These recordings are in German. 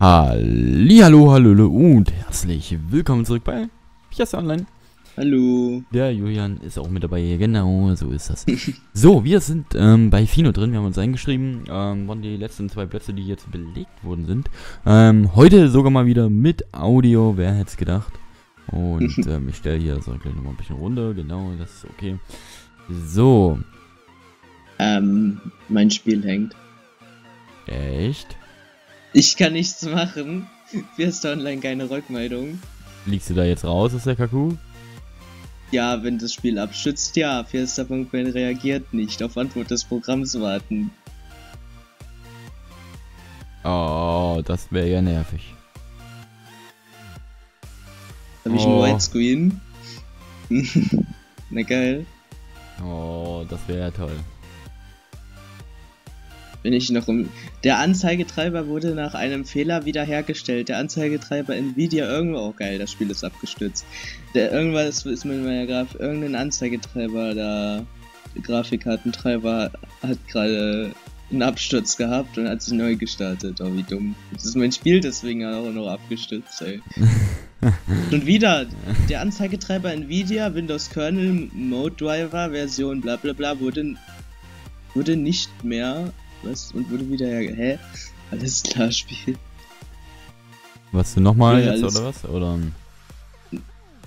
Hallihallo, hallo und herzlich willkommen zurück bei Piazza Online. Hallo. Der Julian ist auch mit dabei, genau, so ist das. so, wir sind ähm, bei Fino drin, wir haben uns eingeschrieben, ähm, waren die letzten zwei Plätze, die jetzt belegt worden sind. Ähm, heute sogar mal wieder mit Audio, wer hätte es gedacht. Und ähm, ich stelle hier so gleich nochmal ein bisschen runter, genau, das ist okay. So. Ähm, mein Spiel hängt. Echt? Ich kann nichts machen. Fiesta Online keine Rückmeldung. Liegst du da jetzt raus aus der Kaku? Ja, wenn das Spiel abstützt, ja. Fiesta.ben reagiert nicht. Auf Antwort des Programms warten. Oh, das wäre ja nervig. Habe ich oh. ein Widescreen? Na geil. Oh, das wäre ja toll bin ich noch im. Der Anzeigetreiber wurde nach einem Fehler wiederhergestellt. Der Anzeigetreiber Nvidia irgendwo. Oh geil, das Spiel ist abgestürzt. Der irgendwas ist mit meiner Graf. Irgendein Anzeigetreiber, der Grafikkartentreiber hat gerade einen Absturz gehabt und hat sich neu gestartet. Oh, wie dumm. Das ist mein Spiel deswegen auch noch abgestürzt, ey. und wieder, der Anzeigetreiber Nvidia, Windows Kernel, Mode Driver, Version bla bla bla wurde, wurde nicht mehr was? Und wurde wieder, hä? Alles klar, Spiel. Was du nochmal ja, jetzt oder was? Oder?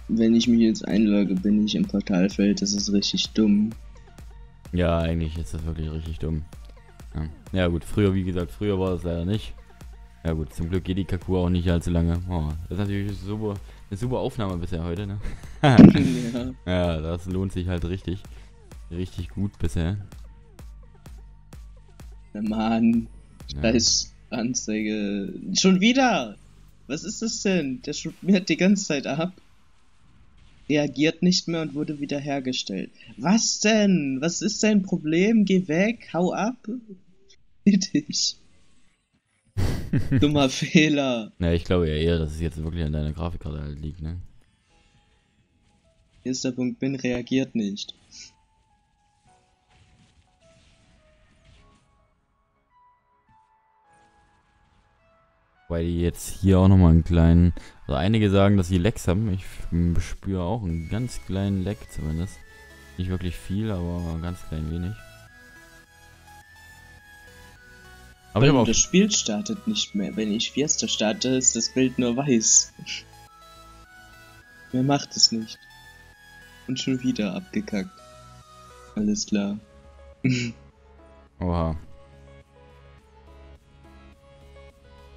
Wenn ich mich jetzt einlogge, bin ich im Portalfeld, das ist richtig dumm. Ja, eigentlich ist das wirklich richtig dumm. Ja. ja gut, früher, wie gesagt, früher war das leider nicht. Ja gut, zum Glück geht die Kaku auch nicht allzu lange. Oh, das ist natürlich eine super, eine super Aufnahme bisher heute, ne? ja. ja, das lohnt sich halt richtig. Richtig gut bisher. Mann, scheiß ja. Anzeige. Schon wieder! Was ist das denn? Der schmiert die ganze Zeit ab. Reagiert nicht mehr und wurde wiederhergestellt. Was denn? Was ist dein Problem? Geh weg, hau ab. Dich. Dummer Fehler. Na, ich glaube eher, dass es jetzt wirklich an deiner Grafikkarte halt liegt, ne? Hier ist der Punkt, bin reagiert nicht. Weil die jetzt hier auch nochmal einen kleinen. Also einige sagen, dass sie Lecks haben. Ich spüre auch einen ganz kleinen Leck zumindest. Nicht wirklich viel, aber ganz klein wenig. Aber Wenn das Spiel startet nicht mehr. Wenn ich Fiesta starte, ist das Bild nur weiß. Wer macht es nicht? Und schon wieder abgekackt. Alles klar. Oha.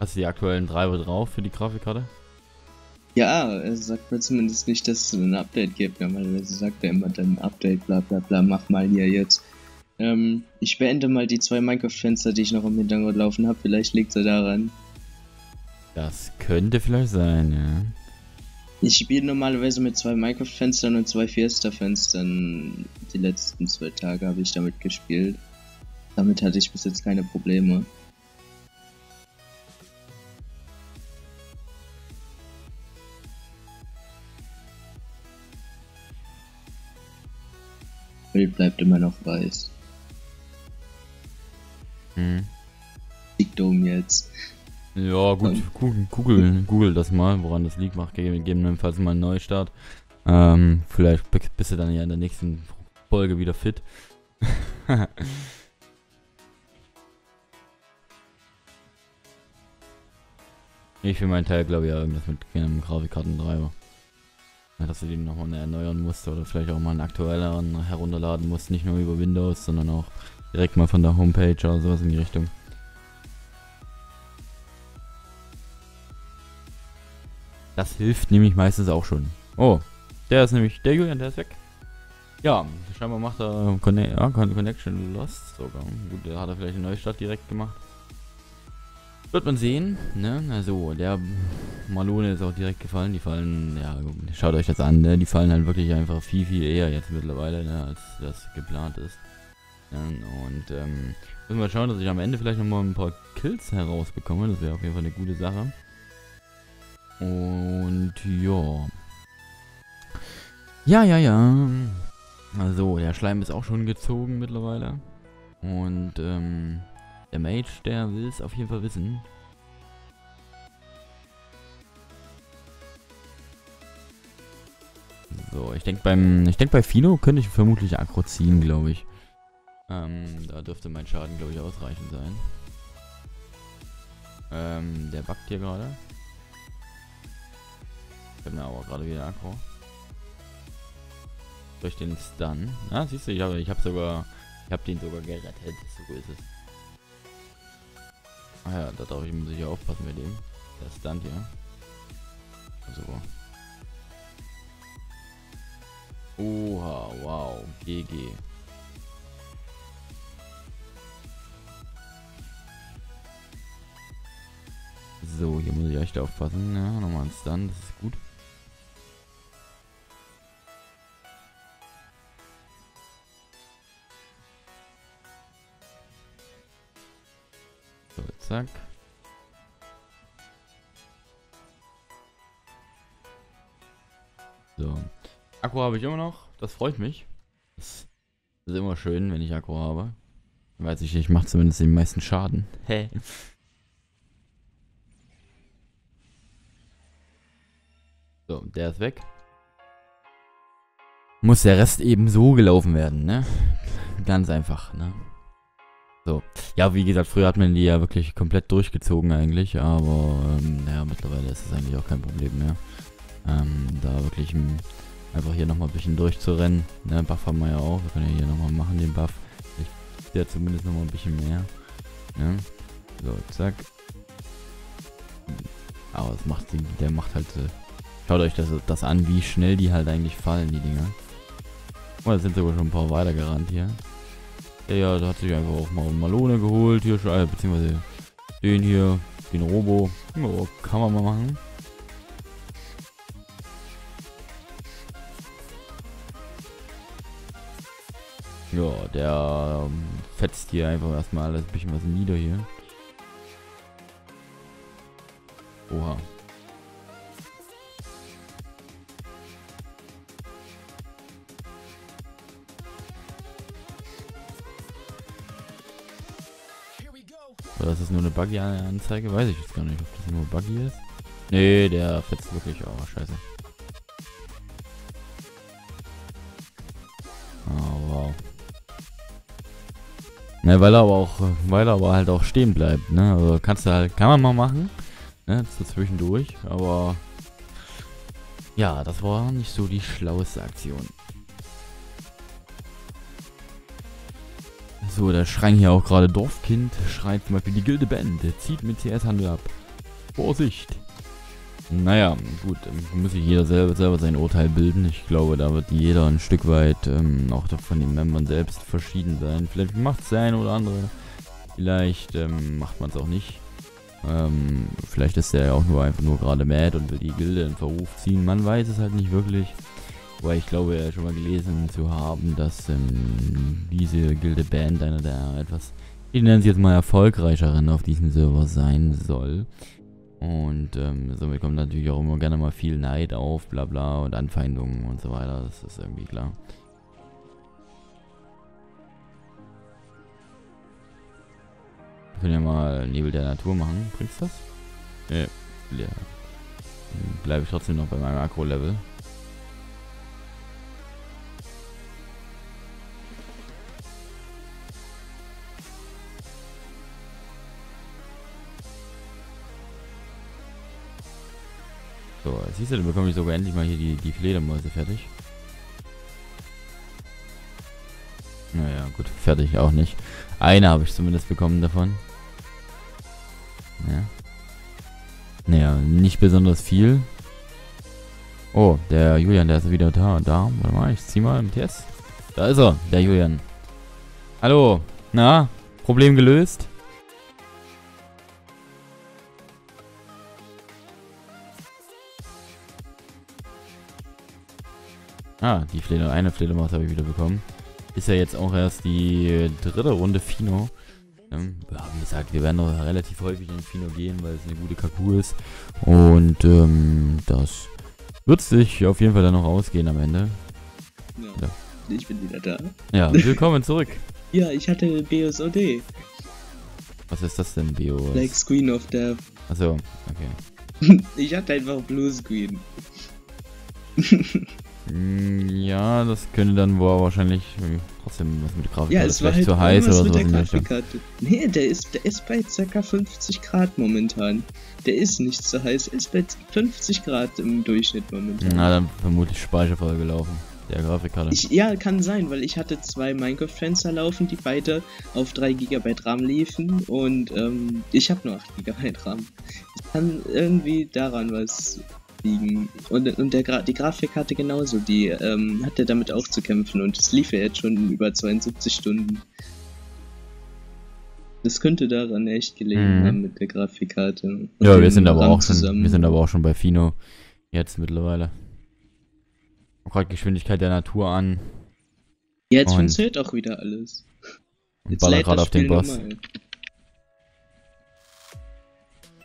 Hast du die aktuellen Treiber drauf für die Grafikkarte? Ja, er sagt mir zumindest nicht, dass es ein Update gibt. Normalerweise sagt er immer dann Update, bla bla bla, mach mal hier jetzt. Ähm, ich beende mal die zwei Minecraft-Fenster, die ich noch im Hintergrund laufen habe. Vielleicht liegt er daran. Das könnte vielleicht sein, ja. Ich spiele normalerweise mit zwei Minecraft-Fenstern und zwei Fiesta-Fenstern. Die letzten zwei Tage habe ich damit gespielt. Damit hatte ich bis jetzt keine Probleme. Bild bleibt immer noch weiß. Hm. Liegt um jetzt. Ja, gut, Google, Google, Google das mal, woran das liegt, macht gegebenenfalls mal einen Neustart. Ähm, vielleicht bist du dann ja in der nächsten Folge wieder fit. ich für meinen Teil glaube ja irgendwas mit einem Grafikkartentreiber dass du den nochmal erneuern musst oder vielleicht auch mal einen aktuelleren herunterladen musst, nicht nur über Windows, sondern auch direkt mal von der Homepage oder sowas in die Richtung. Das hilft nämlich meistens auch schon. Oh, der ist nämlich, der Julian, der ist weg. Ja, scheinbar macht er Conne ja, Connection Lost sogar. Gut, der hat er vielleicht eine Neustart direkt gemacht. Wird man sehen, ne? Also, der Malone ist auch direkt gefallen. Die fallen, ja, schaut euch das an, ne? Die fallen halt wirklich einfach viel, viel eher jetzt mittlerweile, ne? Als das geplant ist. Ja, und, ähm, müssen wir schauen, dass ich am Ende vielleicht nochmal ein paar Kills herausbekomme. Das wäre auf jeden Fall eine gute Sache. Und, ja. Ja, ja, ja. Also, der Schleim ist auch schon gezogen mittlerweile. Und, ähm, der Mage, der will es auf jeden Fall wissen. So, ich denke beim. Ich denke bei Fino könnte ich vermutlich Akro ziehen, glaube ich. Ähm, da dürfte mein Schaden, glaube ich, ausreichend sein. Ähm, der backt hier gerade. Ich habe ne mir aber gerade wieder Akro. Durch den Stun. Ah, siehst du, ich habe ich hab sogar. Ich habe den sogar gerettet. So ist es. Ah ja, da darf ich, ich aufpassen mit dem. Der Stunt hier. So. Oha, wow, GG. So, hier muss ich echt aufpassen. Ja, nochmal ein Stun, das ist gut. So. Akku habe ich immer noch. Das freut mich. Das ist immer schön, wenn ich Akku habe. Weiß ich, ich mache zumindest den meisten Schaden. Hä? So, der ist weg. Muss der Rest eben so gelaufen werden, ne? Ganz einfach, ne? So. Ja, wie gesagt, früher hat man die ja wirklich komplett durchgezogen eigentlich, aber ähm, ja, mittlerweile ist es eigentlich auch kein Problem mehr. Ähm, da wirklich einfach hier nochmal ein bisschen durchzurennen. Ne, Buff haben wir ja auch. Wir können ja hier nochmal machen, den Buff. Ich der zumindest nochmal ein bisschen mehr. Ne? So, zack. Aber es macht der macht halt. Äh, schaut euch das, das an, wie schnell die halt eigentlich fallen, die Dinger. Oh, da sind sogar schon ein paar weiter gerannt hier. Ja, ja, da hat sich einfach auch mal Malone geholt hier, äh, beziehungsweise den hier, den Robo. Oh, kann man mal machen. Ja, der ähm, fetzt hier einfach erstmal alles ein bisschen was nieder hier. Oha. Oder ist das nur eine Buggy-Anzeige? Weiß ich jetzt gar nicht, ob das nur Buggy ist. Nee, der fetzt wirklich. Oh, scheiße. Ne, weil er aber auch, weil er aber halt auch stehen bleibt, ne? Also kannst du halt, kann man mal machen, ne? So zwischendurch, aber ja, das war nicht so die schlaueste Aktion. So, der schreien hier auch gerade Dorfkind, schreit zum Beispiel die Gilde Band, zieht mit CS-Handel ab. Vorsicht! Naja, gut, muss sich jeder selber, selber sein Urteil bilden. Ich glaube, da wird jeder ein Stück weit ähm, auch von den Membern selbst verschieden sein. Vielleicht macht es eine oder andere, vielleicht ähm, macht man es auch nicht. Ähm, vielleicht ist der ja auch nur einfach nur gerade mad und will die Gilde in Verruf ziehen. Man weiß es halt nicht wirklich. Wobei ich glaube, schon mal gelesen zu haben, dass ähm, diese Gilde Band einer der etwas, ich nenne es jetzt mal erfolgreicheren auf diesem Server sein soll. Und ähm, somit kommt natürlich auch immer gerne mal viel Neid auf, bla bla und Anfeindungen und so weiter. Das ist irgendwie klar. Wir können ja mal Nebel der Natur machen. Bringt's das? Nee, ja. Bleibe ich trotzdem noch bei meinem Akro-Level. Siehst du, dann bekomme ich sogar endlich mal hier die, die Fledermäuse fertig. Naja, gut, fertig auch nicht. Eine habe ich zumindest bekommen davon. Ja. Naja, nicht besonders viel. Oh, der Julian, der ist wieder da. Da, warte mal, ich zieh mal im TS. Da ist er, der Julian. Hallo, na, Problem gelöst? Ah, die Fleder, eine Fledermaus habe ich wieder bekommen. Ist ja jetzt auch erst die dritte Runde Fino. Ähm, wir haben gesagt, wir werden noch relativ häufig in Fino gehen, weil es eine gute Kaku ist. Und ähm, das wird sich auf jeden Fall dann noch ausgehen am Ende. Ja, ja. Ich bin wieder da. Ja, willkommen zurück. ja, ich hatte BSOD. Was ist das denn, BO? Like Screen of Death. Achso, okay. ich hatte einfach Blue Screen. Mm, Ja, das könnte dann wohl wahrscheinlich äh, trotzdem was mit der Grafik. Ja, es war vielleicht halt zu heiß oder in der. Grafikkarte. Nee, der ist, der ist bei ca. 50 Grad momentan. Der ist nicht so heiß, ist bei 50 Grad im Durchschnitt momentan. Na, dann vermutlich Speicher vollgelaufen. Der Grafikkarte. Ich, ja, kann sein, weil ich hatte zwei Minecraft-Fenster laufen, die beide auf 3 GB RAM liefen und ähm, ich habe nur 8 GB RAM. Es kann irgendwie daran was liegen. Und, und der Gra die Grafikkarte genauso, die ähm, hatte damit auch zu kämpfen und es lief ja jetzt schon über 72 Stunden. Das könnte daran echt gelegen Mhm. haben mit der Grafikkarte. und ja, wir sind aber auch schon, wir sind aber auch schon bei Fino jetzt mittlerweile. Gerade Geschwindigkeit der Natur an Jetzt und- funktioniert auch wieder alles. und Jetzt baller gerade auf den Boss. normal.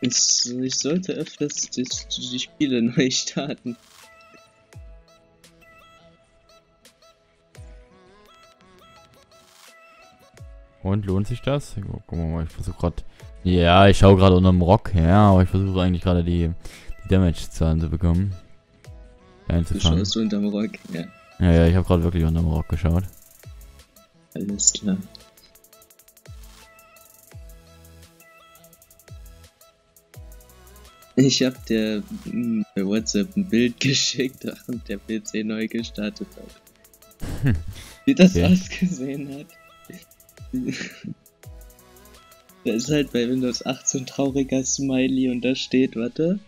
Ich, ich sollte öfters die, die Spiele neu starten. Und lohnt sich das? Gucken wir mal, ich versuche gerade. Ja, ich schaue gerade unterm Rock, ja, aber ich versuche eigentlich gerade die, die Damage-Zahlen zu bekommen. Du Einzufangen. schaust unterm Rock. Ja, Ja, ja, ich habe gerade wirklich unterm Rock geschaut. alles klar. Ich hab dir bei WhatsApp ein Bild geschickt, während der PC neu gestartet hat. Wie das Okay. ausgesehen hat. Da ist halt bei Windows 8 so ein trauriger Smiley und da steht, warte,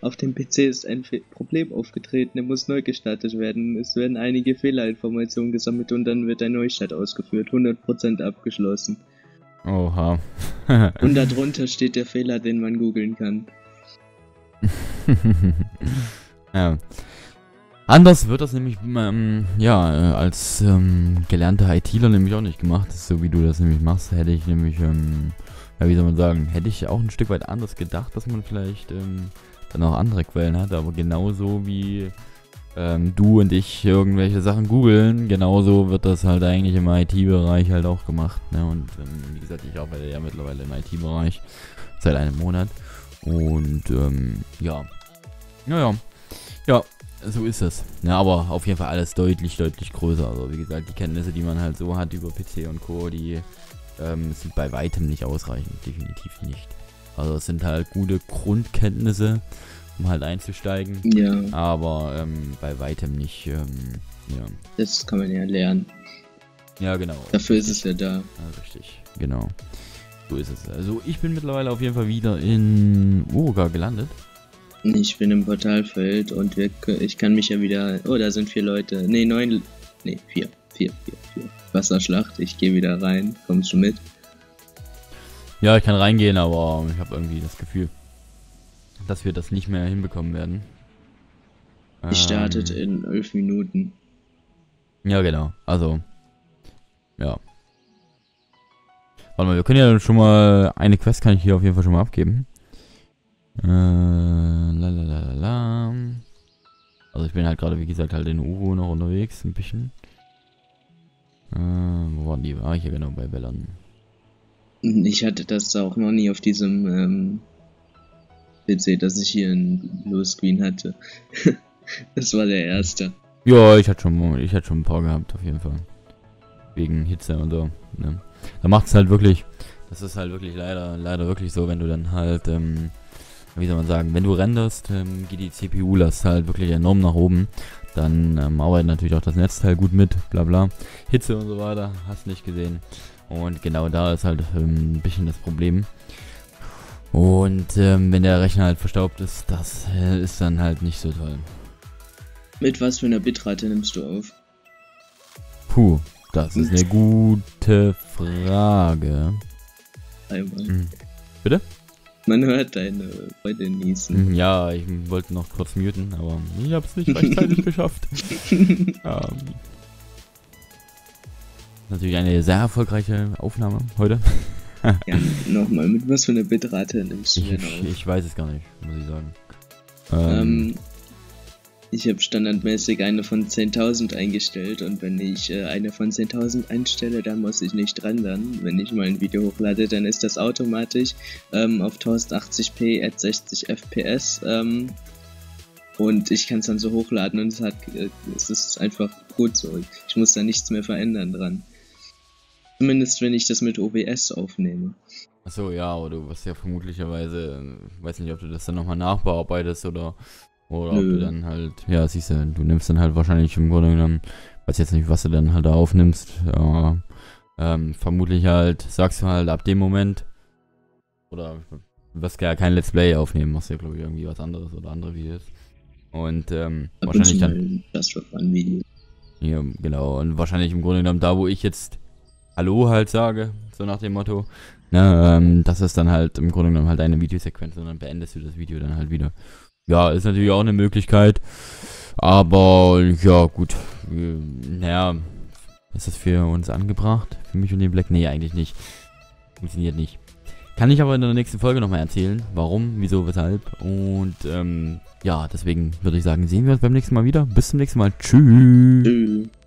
auf dem PC ist ein Fe Problem aufgetreten, er muss neu gestartet werden. Es werden einige Fehlerinformationen gesammelt und dann wird ein Neustart ausgeführt. 100% abgeschlossen. Oha. Und darunter steht der Fehler, den man googeln kann. ja. Anders wird das nämlich, ähm, ja, äh, als ähm, gelernter ITler nämlich auch nicht gemacht. So wie du das nämlich machst, hätte ich nämlich, ähm, ja, wie soll man sagen, hätte ich auch ein Stück weit anders gedacht, dass man vielleicht ähm, dann auch andere Quellen hat, aber genauso wie ähm, du und ich irgendwelche Sachen googeln, genauso wird das halt eigentlich im IT-Bereich halt auch gemacht. Ne? Und ähm, wie gesagt, ich arbeite ja mittlerweile im IT-Bereich seit einem Monat. Und ähm, ja. Naja. Ja, so ist es. Ja, aber auf jeden Fall alles deutlich, deutlich größer. Also wie gesagt, die Kenntnisse, die man halt so hat über PC und Co., die ähm, sind bei weitem nicht ausreichend. Definitiv nicht. Also es sind halt gute Grundkenntnisse, um halt einzusteigen. Ja, Aber ähm, bei weitem nicht, ähm, ja. das kann man ja lernen. Ja, genau. Dafür ist es ja da. Ja, richtig, genau. So ist es. Also ich bin mittlerweile auf jeden Fall wieder in Uruga gelandet. Ich bin im Portalfeld und wir, ich kann mich ja wieder. Oh, da sind vier Leute. Ne, neun. Ne, vier. Vier, vier, vier. Wasserschlacht. Ich gehe wieder rein. Kommst du mit? Ja, ich kann reingehen, aber ich habe irgendwie das Gefühl, dass wir das nicht mehr hinbekommen werden. Ich startet Ähm, in elf Minuten. Ja, genau. Also, ja. Warte mal, wir können ja schon mal, eine Quest kann ich hier auf jeden Fall schon mal abgeben. Äh, lalalala. Also ich bin halt gerade, wie gesagt, halt in Uro noch unterwegs, ein bisschen. Äh, wo waren die? Ah, hier genau, bei Bellern. Ich hatte das auch noch nie auf diesem ähm, PC, dass ich hier ein Bluescreen hatte. das war der erste. Ja, ich hatte schon, ich hatte schon ein paar gehabt, auf jeden Fall. Wegen Hitze und so. Ne? Da macht es halt wirklich, das ist halt wirklich leider, leider wirklich so, wenn du dann halt, ähm, wie soll man sagen, wenn du renderst, ähm, geht die CPU-Last halt wirklich enorm nach oben. Dann ähm, arbeitet natürlich auch das Netzteil gut mit, bla bla. Hitze und so weiter, hast nicht gesehen. Und genau da ist halt ähm, ein bisschen das Problem. Und ähm, wenn der Rechner halt verstaubt ist, das äh, ist dann halt nicht so toll. Mit was für einer Bitrate nimmst du auf? Puh, das ist eine gute Frage. Einmal. Hm. Bitte? Man hört deine Freundin niesen. Hm, Ja, ich wollte noch kurz muten, aber ich habe es nicht rechtzeitig geschafft. Ähm, natürlich eine sehr erfolgreiche Aufnahme heute. Ja, nochmal, mit was für einer Bitrate nimmst du Ich, denn ich, auf? ich weiß es gar nicht, muss ich sagen. Ähm, Ähm, ich habe standardmäßig eine von 10.000 eingestellt und wenn ich äh, eine von 10.000 einstelle, dann muss ich nicht rendern. Wenn ich mal ein Video hochlade, dann ist das automatisch ähm, auf 1080p at 60 fps ähm, Und ich kann es dann so hochladen und es hat äh, es ist einfach gut so. Ich muss da nichts mehr verändern dran. Zumindest wenn ich das mit OBS aufnehme. Achso, ja, aber du wirst ja vermutlicherweise, äh, weiß nicht, ob du das dann nochmal nachbearbeitest oder, oder ob Nö. du dann halt, ja, siehst du, du nimmst dann halt wahrscheinlich im Grunde genommen, weiß jetzt nicht, was du dann halt da aufnimmst, aber ähm, vermutlich halt, sagst du halt ab dem Moment, oder du wirst ja kein Let's Play aufnehmen, machst ja, glaube ich, irgendwie was anderes oder andere Videos. Und ähm, und wahrscheinlich dann. Fun Video. Ja, genau. Und wahrscheinlich im Grunde genommen da, wo ich jetzt Hallo halt sage, so nach dem Motto, ne, ähm, das ist dann halt im Grunde genommen halt eine Videosequenz und dann beendest du das Video dann halt wieder. Ja, ist natürlich auch eine Möglichkeit, aber ja, gut. Naja, ist das für uns angebracht? Für mich und den Black? Nee, eigentlich nicht. Funktioniert nicht. Kann ich aber in der nächsten Folge nochmal erzählen, warum, wieso, weshalb. Und ähm, ja, deswegen würde ich sagen, sehen wir uns beim nächsten Mal wieder. Bis zum nächsten Mal. Tschüss. Tschüss.